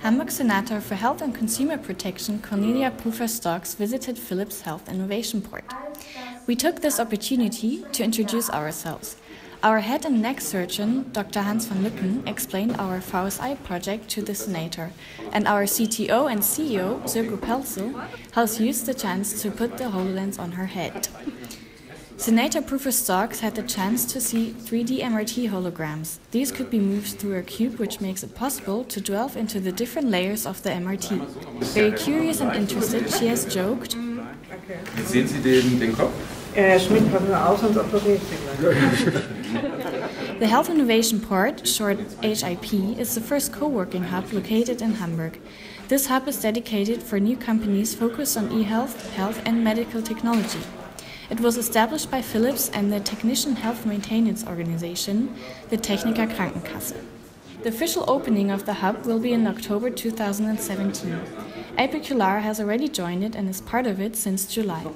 Hamburg Senator for Health and Consumer Protection Cornelia Prüfer-Storcks visited Philips Health Innovation Port. We took this opportunity to introduce ourselves. Our head and neck surgeon, Dr. Hans von Lücken, explained our VSI project to the senator, and our CTO and CEO, Sirko Pelzl, has used the chance to put the HoloLens on her head. Senator Prüfer-Storcks had the chance to see 3D MRT holograms. These could be moved through a cube which makes it possible to delve into the different layers of the MRT. Very curious and interested, she has joked, Wie sehen Sie den, den Kopf? Äh, Schmidt, passen wir auf, sonst operiert. The Health Innovation Port, short HIP, is the first co-working hub located in Hamburg. This hub is dedicated for new companies focused on e-health, health and medical technology. It was established by Philips and the Technician Health Maintenance Organization, the Techniker Krankenkasse. The official opening of the hub will be in October 2017. apoQlar has already joined it and is part of it since July.